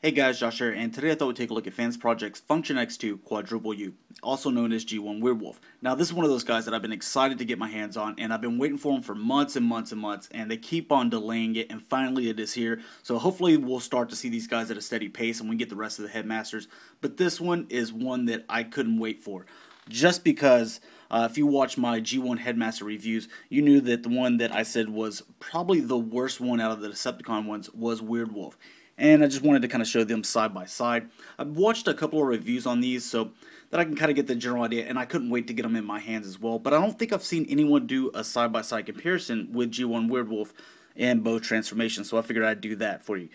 Hey guys, Josh here, and today I thought we'd take a look at FansProject's Function X2 Quadruple U, also known as G1 Weirdwolf. Now, this is one of those guys that I've been excited to get my hands on, and I've been waiting for them for months and months and months, and they keep on delaying it, and finally it is here. So hopefully we'll start to see these guys at a steady pace, and we get the rest of the Headmasters. But this one is one that I couldn't wait for, just because uh, if you watch my G1 Headmaster reviews, you knew that the one that I said was probably the worst one out of the Decepticon ones was Weirdwolf and I just wanted to kind of show them side by side. I've watched a couple of reviews on these so that I can kind of get the general idea, and I couldn't wait to get them in my hands as well. But I don't think I've seen anyone do a side by side comparison with G1 Weirdwolf and Bow Transformation, so I figured I'd do that for you.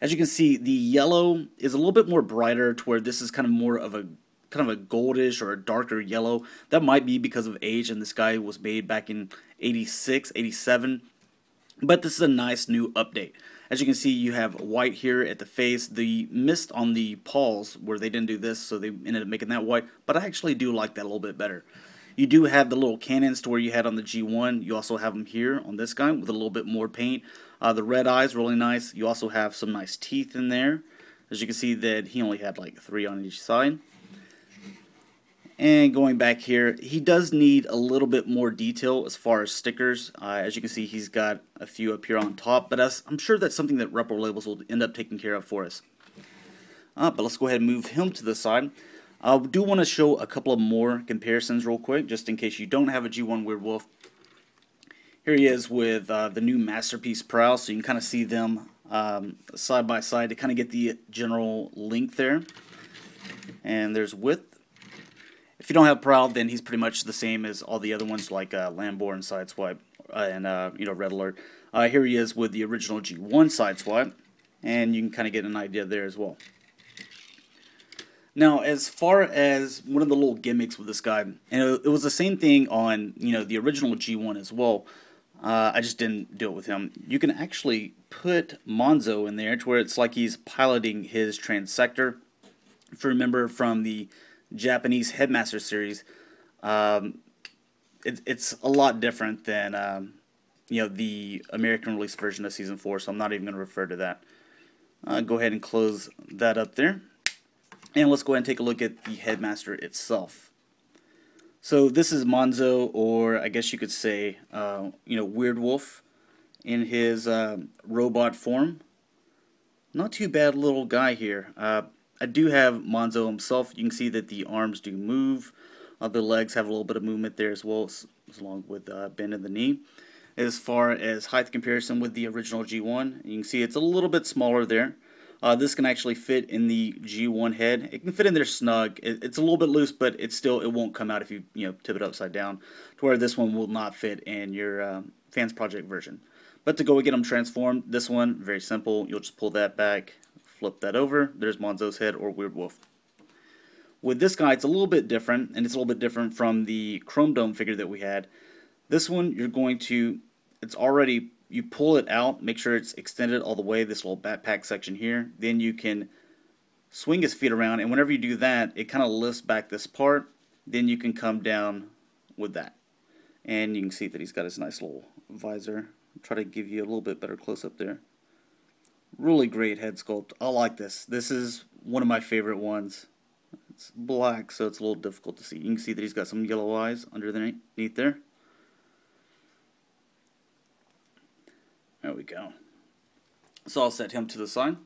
As you can see, the yellow is a little bit more brighter to where this is kind of more of a kind of a goldish or a darker yellow. That might be because of age, and this guy was made back in 86, 87. But this is a nice new update. As you can see, you have white here at the face. The mist on the paws, where they didn't do this, so they ended up making that white. But I actually do like that a little bit better. You do have the little cannons to where you had on the G1. You also have them here on this guy with a little bit more paint. Uh, the red eyes, really nice. You also have some nice teeth in there. As you can see that he only had like three on each side. And going back here, he does need a little bit more detail as far as stickers. Uh, as you can see, he's got a few up here on top, but I'm sure that's something that Repro Labels will end up taking care of for us. Uh, but let's go ahead and move him to the side. I do want to show a couple of more comparisons real quick, just in case you don't have a G1 Weirdwolf. Here he is with uh, the new Masterpiece Prowl, so you can kind of see them um, side by side to kind of get the general length there. And there's width if you don't have Prowl, then he's pretty much the same as all the other ones like uh, Lambor and Sideswipe uh, and uh, you know Red Alert. Uh, here he is with the original G1 Sideswipe, and you can kind of get an idea there as well. Now, as far as one of the little gimmicks with this guy, and it, it was the same thing on you know the original G1 as well. Uh, I just didn't do it with him. You can actually put Monzo in there to where it's like he's piloting his transector. If you remember from the Japanese Headmaster series, um, it, it's a lot different than um, you know the American release version of season four. So I'm not even going to refer to that. Uh, go ahead and close that up there, and let's go ahead and take a look at the Headmaster itself. So this is Monzo, or I guess you could say, uh, you know, Weirdwolf in his uh, robot form. Not too bad little guy here. Uh, I do have Monzo himself. You can see that the arms do move. Uh, the legs have a little bit of movement there as well, as, along with uh, bend in the knee. As far as height comparison with the original G1, you can see it's a little bit smaller there. Uh, this can actually fit in the G1 head. It can fit in there snug. It, it's a little bit loose, but it still it won't come out if you you know tip it upside down. To where this one will not fit in your um, FansProject version. But to go and get them transformed, this one very simple. You'll just pull that back, flip that over, there's Monzo's head or Weirdwolf. With this guy, it's a little bit different, and it's a little bit different from the Chrome Dome figure that we had. This one, you're going to, it's already, you pull it out, make sure it's extended all the way, this little backpack section here. Then you can swing his feet around, and whenever you do that, it kind of lifts back this part. Then you can come down with that. And you can see that he's got his nice little visor. I'll try to give you a little bit better close up there. Really great head sculpt. I like this. This is one of my favorite ones. It's black, so it's a little difficult to see. You can see that he's got some yellow eyes under the underneath there. There we go. So I'll set him to the side.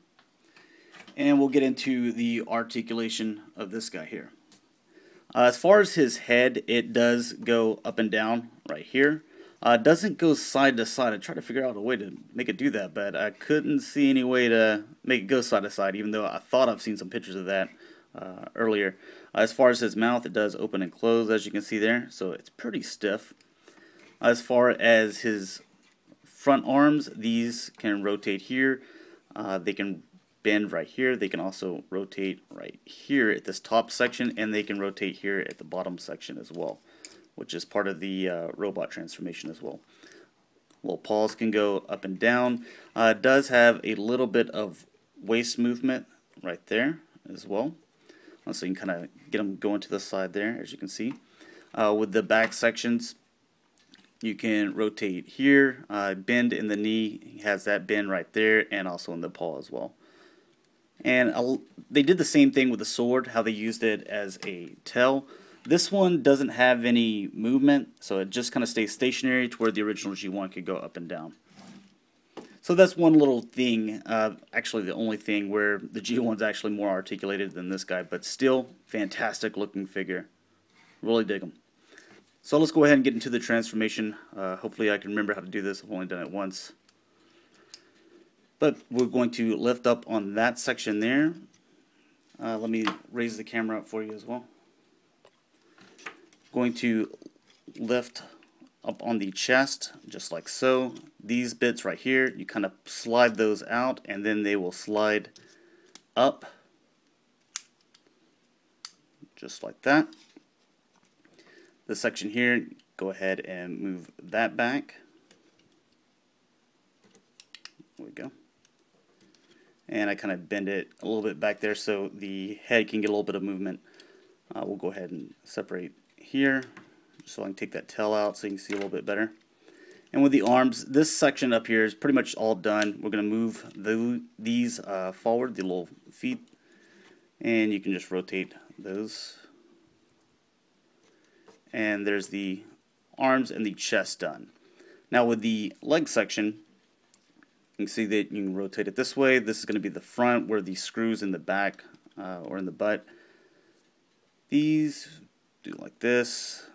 And we'll get into the articulation of this guy here. Uh, as far as his head, it does go up and down right here. Uh, doesn't go side to side. I tried to figure out a way to make it do that, but I couldn't see any way to make it go side to side, even though I thought I've seen some pictures of that uh, earlier. Uh, as far as his mouth, it does open and close, as you can see there, so it's pretty stiff. As far as his front arms, these can rotate here. Uh, they can bend right here. They can also rotate right here at this top section, and they can rotate here at the bottom section as well which is part of the uh, robot transformation as well. Little paws can go up and down. Uh, does have a little bit of waist movement right there as well. Uh, so you can kind of get them going to the side there, as you can see. Uh, with the back sections, you can rotate here, uh, bend in the knee, has that bend right there, and also in the paw as well. And they did the same thing with the sword, how they used it as a tail. This one doesn't have any movement, so it just kind of stays stationary to where the original G1 could go up and down. So that's one little thing, uh, actually the only thing where the G1's actually more articulated than this guy, but still fantastic looking figure. Really dig them. So let's go ahead and get into the transformation. Uh, hopefully I can remember how to do this. I've only done it once. But we're going to lift up on that section there. Uh, let me raise the camera up for you as well. Going to lift up on the chest, just like so. These bits right here, you kind of slide those out, and then they will slide up, just like that. This section here, go ahead and move that back. There we go. And I kind of bend it a little bit back there so the head can get a little bit of movement. Uh, we'll go ahead and separate here so I can take that tail out so you can see a little bit better. And with the arms, this section up here is pretty much all done. We're going to move the, these uh, forward, the little feet, and you can just rotate those. And there's the arms and the chest done. Now with the leg section, you can see that you can rotate it this way. This is going to be the front where the screws in the back uh, or in the butt. These this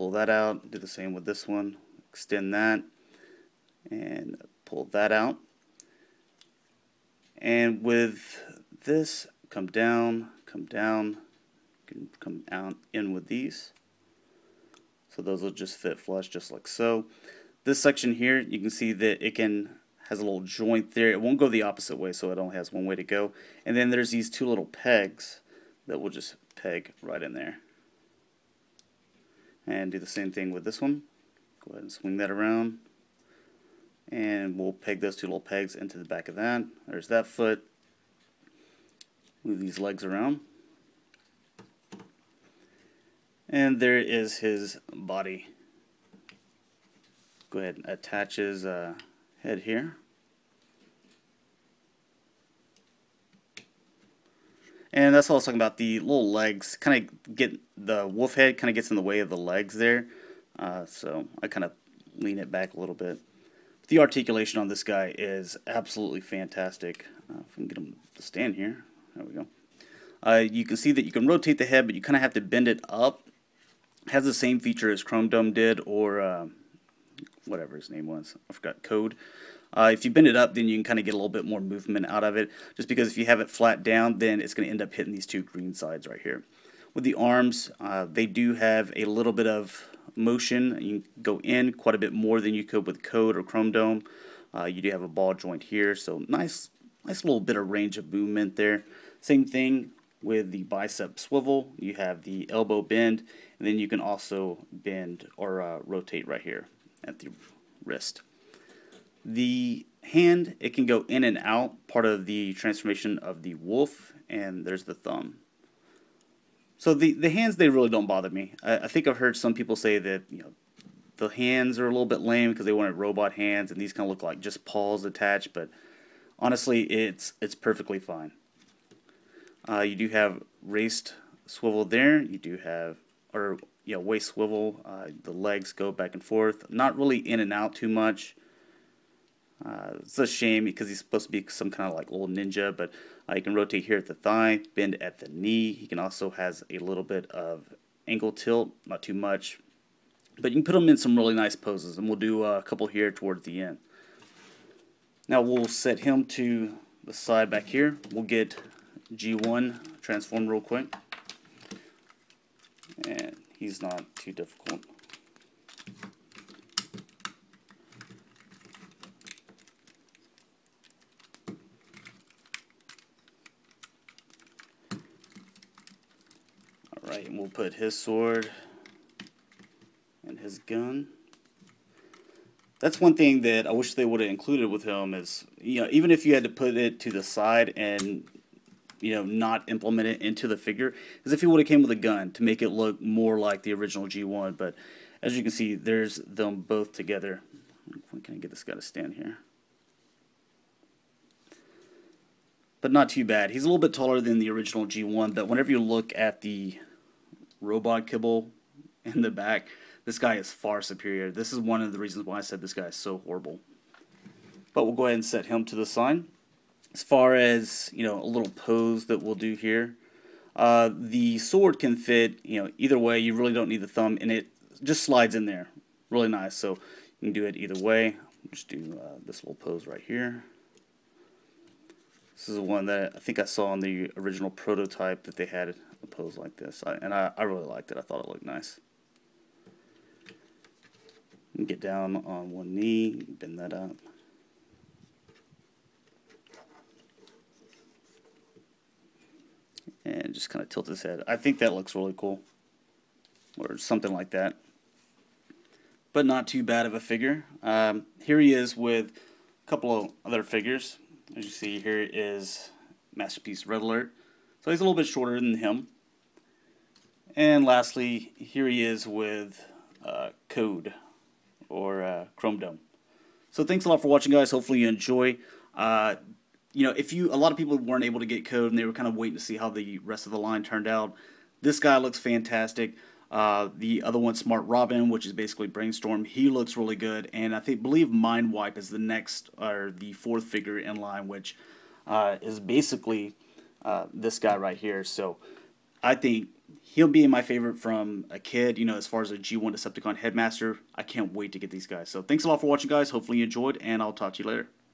pull that out, do the same with this one, extend that, and pull that out. And with this, come down, come down, can come out in with these. So those will just fit flush just like so. This section here, you can see that it can has a little joint there. It won't go the opposite way, so it only has one way to go. And then there's these two little pegs that will just peg right in there and do the same thing with this one. Go ahead and swing that around. And we'll peg those two little pegs into the back of that. There's that foot. Move these legs around. And there is his body. Go ahead and attach his uh, head here And that's what I was talking about. The little legs kind of get the wolf head kind of gets in the way of the legs there. Uh, so I kind of lean it back a little bit. The articulation on this guy is absolutely fantastic. Uh, if we can get him to stand here, there we go. Uh, you can see that you can rotate the head, but you kind of have to bend it up. It has the same feature as Chrome Dome did, or uh, whatever his name was. I forgot code. Uh, if you bend it up, then you can kind of get a little bit more movement out of it. Just because if you have it flat down, then it's going to end up hitting these two green sides right here. With the arms, uh, they do have a little bit of motion. You can go in quite a bit more than you could with Code or Chrome Dome. Uh, you do have a ball joint here, so nice, nice little bit of range of movement there. Same thing with the bicep swivel. You have the elbow bend, and then you can also bend or uh, rotate right here at the wrist. The hand, it can go in and out, part of the transformation of the wolf, and there's the thumb. So the, the hands, they really don't bother me. I, I think I've heard some people say that, you know, the hands are a little bit lame because they wanted robot hands, and these kind of look like just paws attached, but honestly, it's, it's perfectly fine. Uh, you do have waist swivel there. You do have, or yeah, waist swivel. Uh, the legs go back and forth. Not really in and out too much. Uh, it's a shame because he's supposed to be some kind of like little ninja, but uh, you can rotate here at the thigh, bend at the knee. He can also has a little bit of ankle tilt, not too much, but you can put him in some really nice poses, and we'll do uh, a couple here towards the end. Now we'll set him to the side back here. We'll get G1 transform real quick, and he's not too difficult. Right, and we'll put his sword and his gun. That's one thing that I wish they would have included with him is, you know, even if you had to put it to the side and, you know, not implement it into the figure, as if he would have came with a gun to make it look more like the original G1. But as you can see, there's them both together. When can I get this guy to stand here? but not too bad. He's a little bit taller than the original G1, but whenever you look at the robot kibble in the back, this guy is far superior. This is one of the reasons why I said this guy is so horrible. But we'll go ahead and set him to the side. As far as, you know, a little pose that we'll do here, uh, the sword can fit, you know, either way. You really don't need the thumb, and it just slides in there. Really nice. So you can do it either way. Just do uh, this little pose right here. This is the one that I think I saw on the original prototype that they had a pose like this, I, and I, I really liked it. I thought it looked nice. Get down on one knee, bend that up. And just kind of tilt his head. I think that looks really cool. Or something like that. But not too bad of a figure. Um, here he is with a couple of other figures. As you see here is Masterpiece Red Alert. So he's a little bit shorter than him. And lastly, here he is with uh, Code or uh, Chrome Dome. So thanks a lot for watching, guys. Hopefully you enjoy. Uh, you know, if you a lot of people weren't able to get Code and they were kind of waiting to see how the rest of the line turned out. This guy looks fantastic. Uh, the other one, Smart Robin, which is basically Brainstorm, he looks really good. And I think believe Mindwipe is the next or the fourth figure in line, which uh, is basically uh, this guy right here. So I think he'll be my favorite from a kid, you know, as far as a G1 Decepticon Headmaster. I can't wait to get these guys. So thanks a lot for watching, guys. Hopefully you enjoyed, and I'll talk to you later.